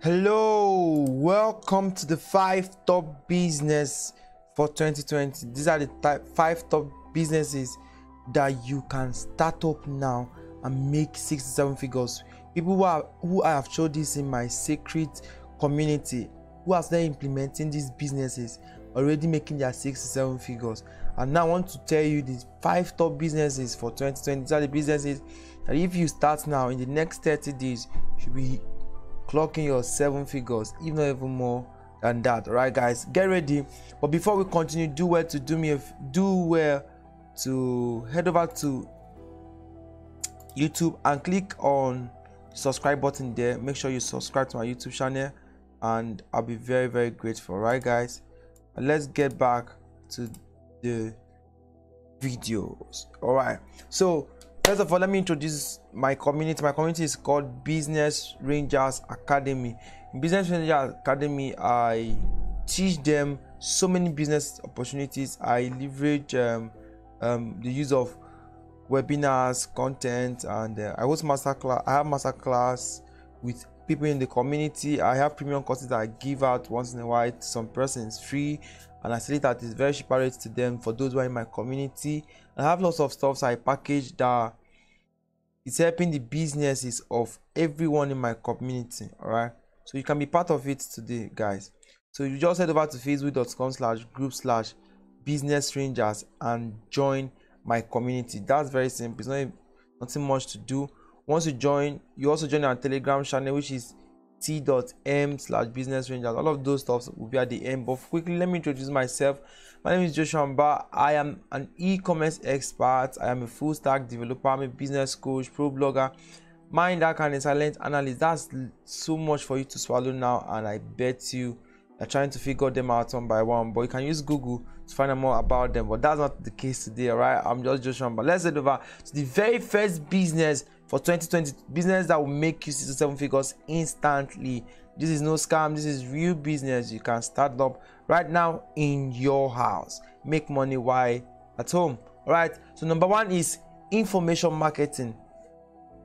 Hello, welcome to the five top business for 2020. These are the type, five top businesses that you can start up now and make six to seven figures. People who, are, who I have showed this in my secret community who are started implementing these businesses already making their six to seven figures. And now I want to tell you these five top businesses for 2020. These are the businesses that if you start now in the next 30 days, should be clocking your seven figures if not even more than that. All right guys get ready. But before we continue do well to do me a do well to head over to youtube and click on subscribe button there. Make sure you subscribe to my youtube channel and i'll be very very grateful. All right guys let's get back to the videos. All right so First of all, let me introduce my community. My community is called Business Rangers Academy. In Business Rangers Academy, I teach them so many business opportunities. I leverage um, um, the use of webinars, content, and uh, I host master class. I have master class with people in the community. I have premium courses that I give out once in a while. To some persons free, and I say that is very cheap to them for those who are in my community. I have lots of stuff I package that it's helping the businesses of everyone in my community all right so you can be part of it today guys. So you just head over to facebook.com slash group slash business rangers and join my community. That's very simple. It's not nothing much to do. Once you join you also join our telegram channel which is t.m slash business rangers all of those stuff will be at the end but quickly let me introduce myself my name is Joshua Mba. I am an e-commerce expert. I am a full stack developer. I'm a business coach, pro blogger, mind that kind of silent analyst. That's so much for you to swallow now, and I bet you are trying to figure them out one by one. But you can use Google to find out more about them. But that's not the case today, alright? I'm just Joshua Mba. Let's head over to the very first business for 2020 business that will make you six to seven figures instantly. This is no scam this is real business. You can start up right now in your house. Make money while at home all right so number one is information marketing.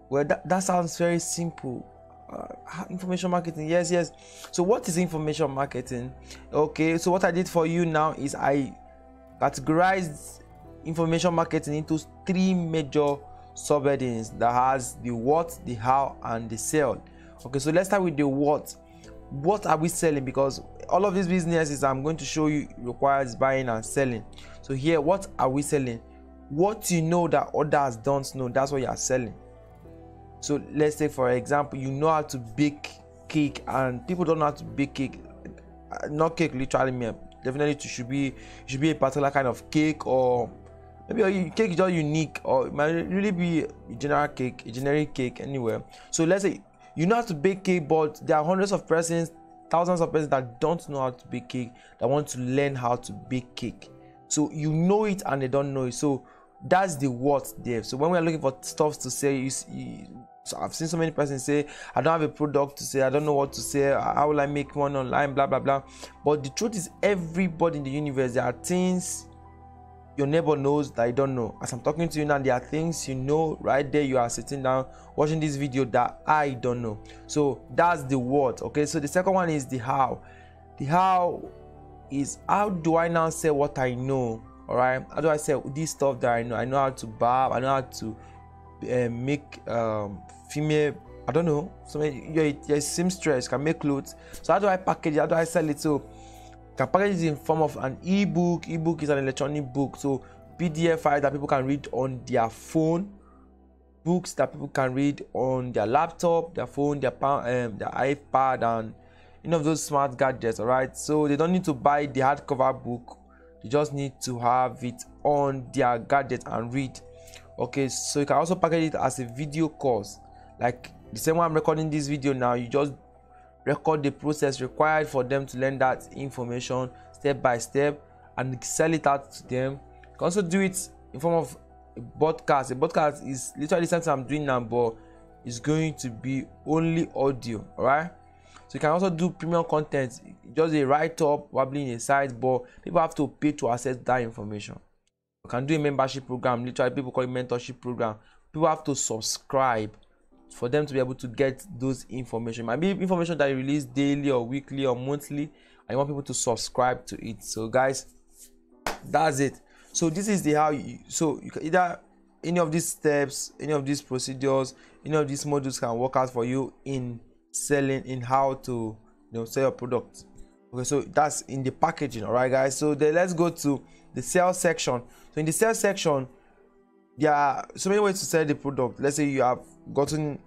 Well that, that sounds very simple. Uh, information marketing yes yes. So what is information marketing? Okay so what i did for you now is i categorized information marketing into three major subheadings that has the what the how and the sell. Okay so let's start with the what. What are we selling? Because all of these businesses i'm going to show you requires buying and selling. So here what are we selling? What you know that others don't know that's what you are selling. So let's say for example you know how to bake cake and people don't know how to bake cake. Not cake literally mean definitely it should be it should be a particular kind of cake or maybe a cake is just unique or it might really be a general cake a generic cake anywhere. So let's say you know how to bake cake but there are hundreds of persons thousands of persons that don't know how to bake cake that want to learn how to bake cake. So you know it and they don't know it. So that's the what there. So when we're looking for stuff to say you, you so I've seen so many persons say, I don't have a product to say, I don't know what to say, how will I make one online, blah blah blah. But the truth is, everybody in the universe, there are things your neighbor knows that you don't know. As I'm talking to you now, there are things you know right there. You are sitting down watching this video that I don't know. So that's the what. Okay. So the second one is the how. The how is how do I now say what I know? All right. How do I say this stuff that I know? I know how to barb. I know how to uh, make um, female. I don't know. So you're, you're a seamstress can make clothes. So how do I package it? How do I sell it? So can package it in form of an ebook. Ebook is an electronic book. So pdf file that people can read on their phone. Books that people can read on their laptop their phone their um, their ipad and you know those smart gadgets all right? So they don't need to buy the hardcover book. They just need to have it on their gadget and read. Okay so you can also package it as a video course. Like the same way i'm recording this video now you just record the process required for them to learn that information step by step and sell it out to them. You can also do it in form of a podcast a podcast is literally something i'm doing now but it's going to be only audio all right so you can also do premium content. Just a write-up probably in a site but people have to pay to access that information. You can do a membership program. Literally people call it mentorship program. People have to subscribe for them to be able to get those information. Might be information that you release daily or weekly or monthly. I want people to subscribe to it. So guys, that's it. So this is the how you so you can either any of these steps, any of these procedures, any of these modules can work out for you in selling in how to you know sell your product. Okay, so that's in the packaging, all right, guys. So then let's go to the sales section. So in the sales section, there are so many ways to sell the product. Let's say you have gotten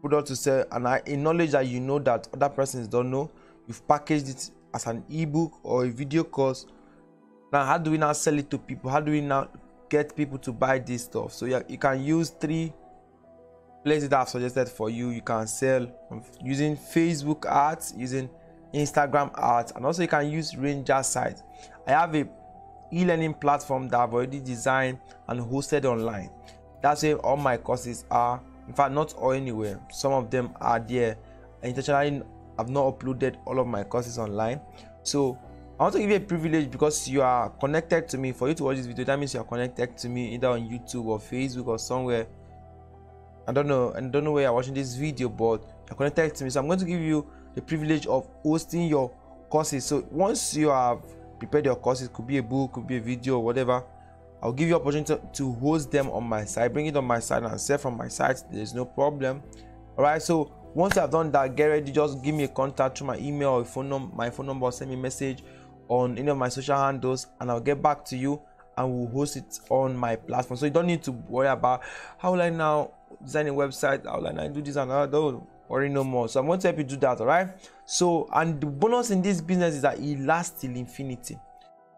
product to sell and I, in knowledge that you know that other persons don't know, you've packaged it as an ebook or a video course. Now, how do we now sell it to people? How do we now get people to buy this stuff? So yeah, you can use three places that I've suggested for you. You can sell using Facebook ads, using Instagram ads, and also you can use Ranger site. I have a e-learning platform that I've already designed and hosted online. That's where all my courses are. In fact, not all anywhere. Some of them are there. I intentionally have not uploaded all of my courses online. So I want to give you a privilege because you are connected to me. For you to watch this video, that means you are connected to me either on YouTube or Facebook or somewhere. I don't know. I don't know where you're watching this video, but you're connected to me. So I'm going to give you the privilege of hosting your courses. So once you have prepared your courses, could be a book, could be a video, whatever, I'll give you opportunity to host them on my site, bring it on my site and sell from my site. There's no problem. All right. So once I've done that, get ready. Just give me a contact through my email or phone number, my phone number, send me a message on any of my social handles, and I'll get back to you and we'll host it on my platform. So you don't need to worry about how will I now design a website, how will I now do this and that. Don't worry no more. So I'm going to help you do that, all right? So, and the bonus in this business is that it lasts till infinity.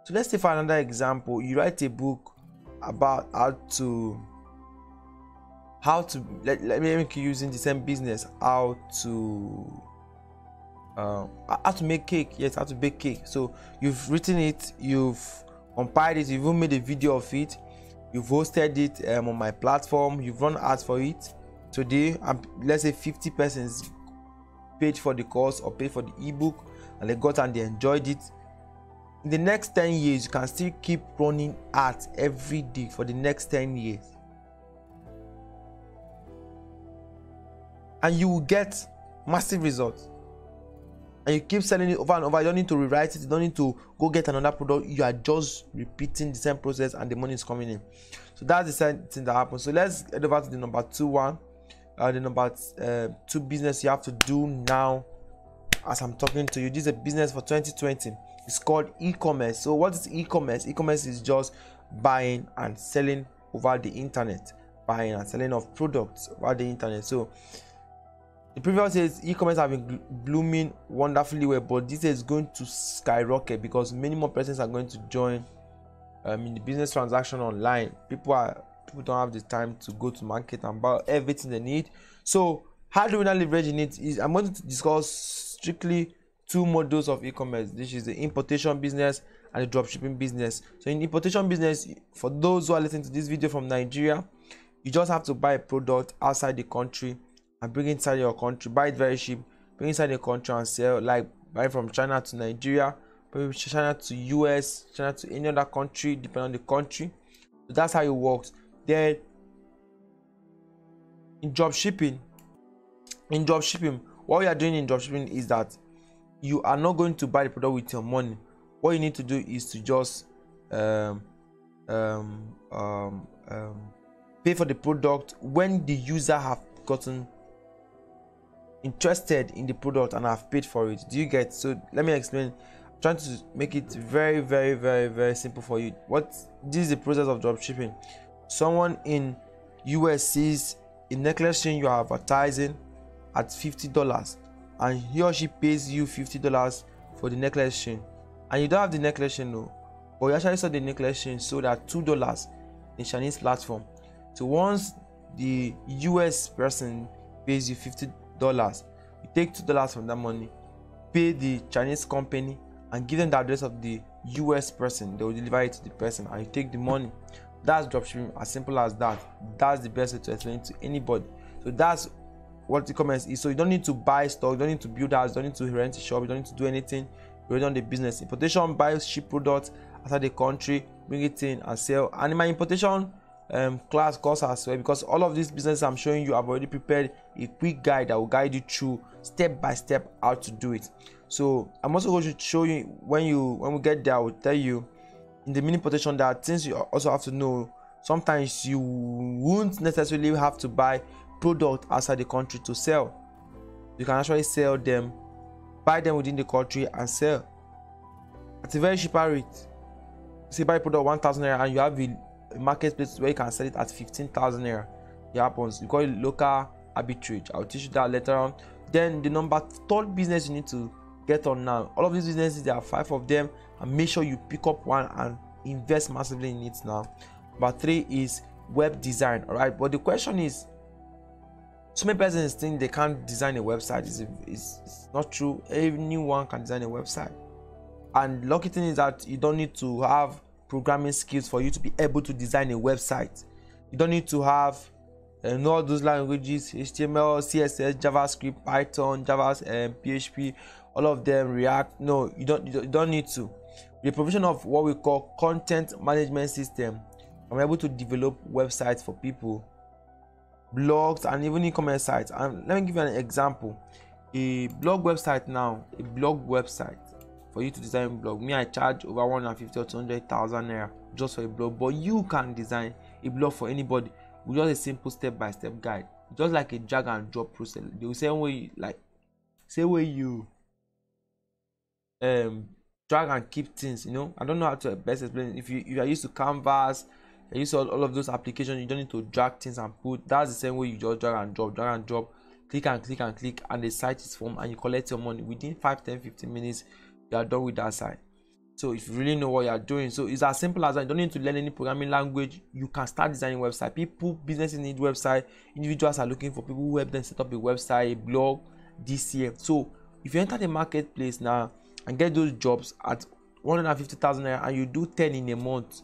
So let's take for another example. You write a book about how to how to let, let me you using the same business how to uh, how to make cake yes how to bake cake. So you've written it you've compiled it you've even made a video of it you've hosted it um, on my platform you've run ads for it. Today um, let's say 50 persons paid for the course or paid for the ebook and they got and they enjoyed it in the next 10 years you can still keep running ads every day for the next 10 years. And you will get massive results. And you keep selling it over and over. You don't need to rewrite it. You don't need to go get another product. You are just repeating the same process and the money is coming in. So that's the same thing that happens so let's head over to the number two one uh, the number uh, two business you have to do now as i'm talking to you. This is a business for 2020 it's called e-commerce. So what is e-commerce? E-commerce is just buying and selling over the internet. Buying and selling of products over the internet. So the previous says e-commerce have been blooming wonderfully well but this is going to skyrocket because many more persons are going to join um, in the business transaction online. People are people don't have the time to go to market and buy everything they need. So how do we now leverage in it is i'm going to discuss strictly two models of e-commerce. This is the importation business and the dropshipping business. So in importation business for those who are listening to this video from nigeria you just have to buy a product outside the country and bring inside your country. Buy it very cheap. Bring inside the country and sell like buy from china to nigeria maybe china to us china to any other country depending on the country. So that's how it works. Then in drop shipping in drop shipping what you are doing in drop shipping is that you are not going to buy the product with your money. What you need to do is to just um, um, um, um, pay for the product when the user have gotten interested in the product and have paid for it. Do you get? So let me explain. I'm trying to make it very very very very simple for you. What this is the process of drop shipping someone in us sees a necklace chain you are advertising at 50 dollars and he or she pays you 50 dollars for the necklace chain. And you don't have the necklace chain no. But you actually saw the necklace chain sold at two dollars in chinese platform. So once the us person pays you 50 dollars you take two dollars from that money pay the chinese company and give them the address of the us person they will deliver it to the person and you take the money. That's dropshipping as simple as that. That's the best way to explain to anybody. So that's what e-commerce is so you don't need to buy stock you don't need to build house you don't need to rent a shop you don't need to do anything. You're on the business. Importation buy ship products outside the country bring it in and sell. And in my importation um, class course as well because all of these businesses i'm showing you i've already prepared a quick guide that will guide you through step by step how to do it. So i'm also going to show you when you when we get there i will tell you in the mini importation that things you also have to know sometimes you won't necessarily have to buy product outside the country to sell. You can actually sell them buy them within the country and sell. At a very cheaper rate. Say buy product 1000 naira and you have a, marketplace where you can sell it at 15000 naira. It happens. You call it local arbitrage. I'll teach you that later on. Then the number third business you need to get on now. All of these businesses there are five of them. And make sure you pick up one and invest massively in it now. Number three is web design. All right but the question is so many persons think they can't design a website it's, it's, it's not true. Anyone can design a website. And lucky thing is that you don't need to have programming skills for you to be able to design a website. You don't need to have uh, know all those languages html css javascript python java um, php all of them react. No you don't you don't need to. The provision of what we call content management system i'm able to develop websites for people blogs and even e-commerce sites. And let me give you an example. A blog website now a blog website for you to design blog. Me i charge over 150 or 200,000 naira just for a blog but you can design a blog for anybody with just a simple step-by-step guide. Just like a drag and drop process. The same way like same way you um drag and keep things you know? I don't know how to best explain if you if you are used to canvas you use all, all of those applications you don't need to drag things and put that's the same way you just drag and drop drag and drop click and click and click and the site is formed and you collect your money. Within 5 10 15 minutes you are done with that site. So if you really know what you are doing so it's as simple as that. You don't need to learn any programming language. You can start designing website. People businesses need website. Individuals are looking for people who help them set up a website a blog year so if you enter the marketplace now and get those jobs at 150,000 naira and you do 10 in a month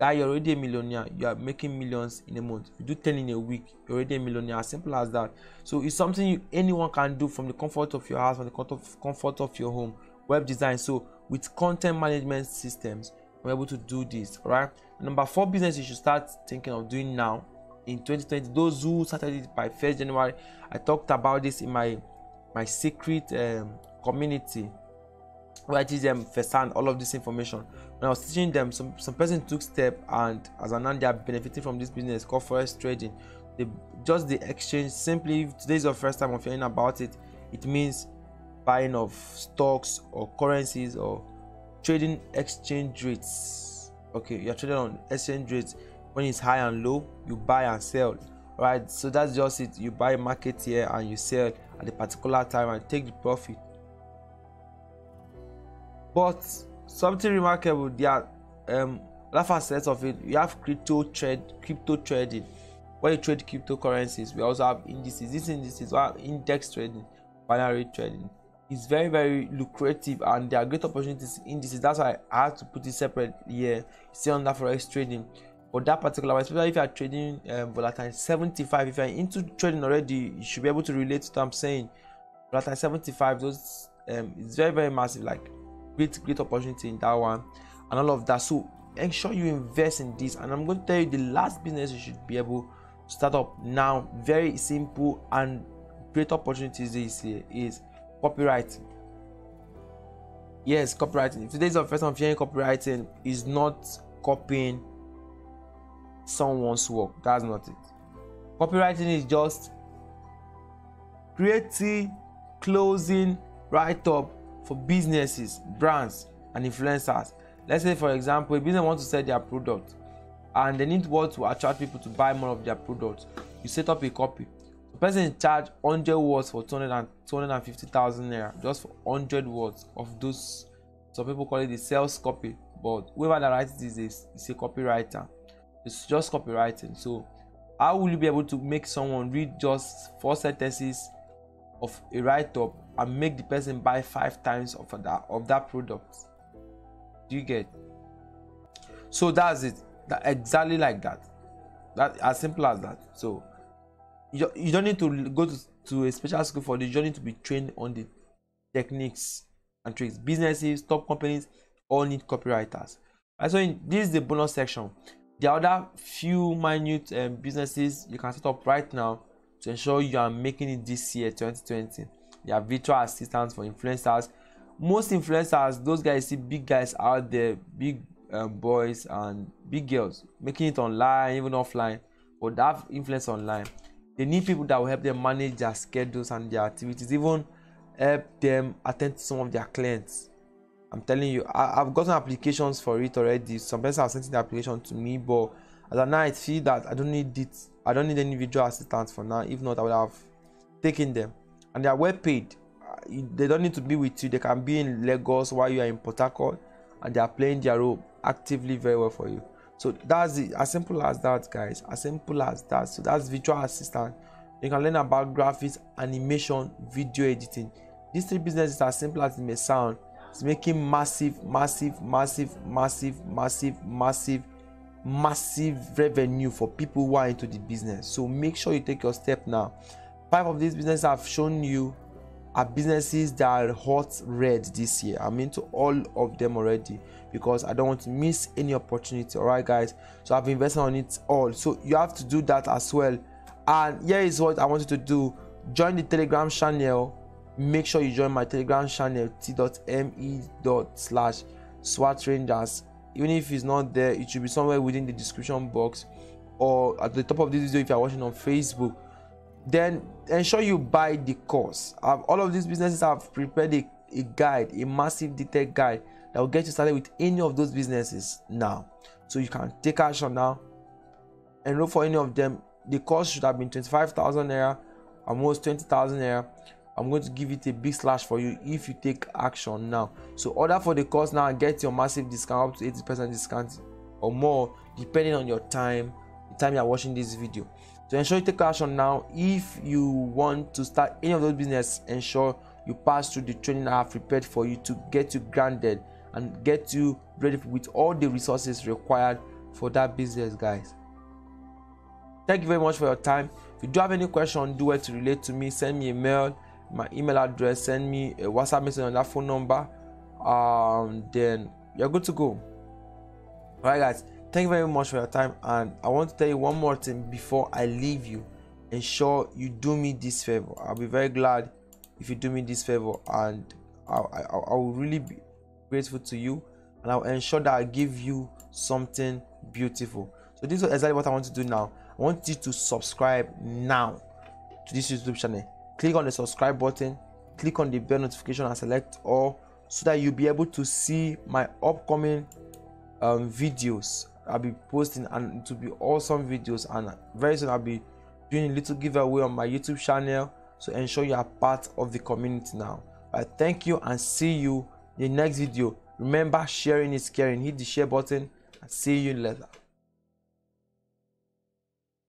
guy you're already a millionaire. You are making millions in a month. You do 10 in a week. You're already a millionaire. As simple as that. So it's something you, anyone can do from the comfort of your house from the comfort, comfort of your home web design. So with content management systems we're able to do this right? Number four business you should start thinking of doing now in 2020 those who started it by 1st january. I talked about this in my my secret um, community where i teach them firsthand all of this information. When i was teaching them some some person took step and as an they are benefiting from this business called forex trading. They just the exchange simply today is your first time of hearing about it it means buying of stocks or currencies or trading exchange rates. Okay you're trading on exchange rates when it's high and low you buy and sell right? So that's just it. You buy market here and you sell at a particular time and take the profit but something remarkable there are um other facets of it you have crypto trade crypto trading. Where you trade cryptocurrencies we also have indices. These indices are index trading binary trading. It's very very lucrative and there are great opportunities in this that's why i had to put it separate here. See under forex trading for that particular one especially if you are trading um, volatile 75 if you're into trading already you should be able to relate to what i'm saying. Volatile 75 those um, it's very very massive like great great opportunity in that one and all of that. So ensure you invest in this and i'm going to tell you the last business you should be able to start up now. Very simple and great opportunities year is copywriting yes copywriting today's your first time hearing copywriting is not copying someone's work. That's not it. Copywriting is just creating closing write-up for businesses brands and influencers. Let's say for example a business wants to sell their product and they need what to attract people to buy more of their product you set up a copy. A person charge 100 words for 200 and 250,000 naira just for 100 words of those some people call it the sales copy but whoever that writes this is, is a copywriter. It's just copywriting. So how will you be able to make someone read just four sentences of a write-up and make the person buy five times of that of that product. Do you get? So that's it. That exactly like that. That as simple as that. So you, you don't need to go to, to a special school for this. You don't need to be trained on the techniques and tricks. Businesses top companies all need copywriters. And so in, this is the bonus section. The other few minute um, businesses you can set up right now to ensure you are making it this year 2020 there are virtual assistants for influencers. Most influencers those guys see big guys out there big um, boys and big girls making it online even offline. But that influence online. They need people that will help them manage their schedules and their activities even help them attend to some of their clients. I'm telling you I, have gotten applications for it already. Some people have sent the application to me but as now i that i don't need it i don't need any virtual assistants for now. If not i would have taken them. And they are well paid. Uh, they don't need to be with you. They can be in lagos while you are in port harcourt and they are playing their role actively very well for you. So that's it. As simple as that guys. As simple as that. So that's virtual assistant. You can learn about graphics animation video editing. These three businesses as simple as it may sound. It's making massive massive massive massive massive massive massive revenue for people who are into the business so make sure you take your step now five of these businesses I've shown you are businesses that are hot red this year. I'm into all of them already because I don't want to miss any opportunity. All right, guys. So I've invested on it all. So you have to do that as well. And here is what I want you to do: join the Telegram channel. Make sure you join my Telegram channel t.me slash SWAT Rangers. Even if it's not there, it should be somewhere within the description box or at the top of this video if you're watching on Facebook. Then ensure you buy the course. Um, all of these businesses have prepared a, a guide a massive detailed guide that will get you started with any of those businesses now. So you can take action now enroll for any of them. The cost should have been 25,000 naira almost 20,000 naira I'm going to give it a big slash for you if you take action now. So order for the course now and get your massive discount up to 80% discount or more depending on your time, the time you are watching this video. So ensure you take action now. If you want to start any of those business, ensure you pass through the training I have prepared for you to get you grounded and get you ready with all the resources required for that business, guys. Thank you very much for your time. If you do have any question, do it to relate to me. Send me a mail, my email address. Send me a WhatsApp message on that phone number. Um, then you're good to go. All right, guys thank you very much for your time and i want to tell you one more thing before i leave you ensure you do me this favor i'll be very glad if you do me this favor and i, I, I will really be grateful to you and i'll ensure that i give you something beautiful so this is exactly what i want to do now i want you to subscribe now to this youtube channel click on the subscribe button click on the bell notification and select all so that you'll be able to see my upcoming um, videos I'll be posting and to be awesome videos and very soon I'll be doing a little giveaway on my YouTube channel. So ensure you are part of the community now. I thank you and see you in the next video. Remember sharing is caring. Hit the share button and see you later.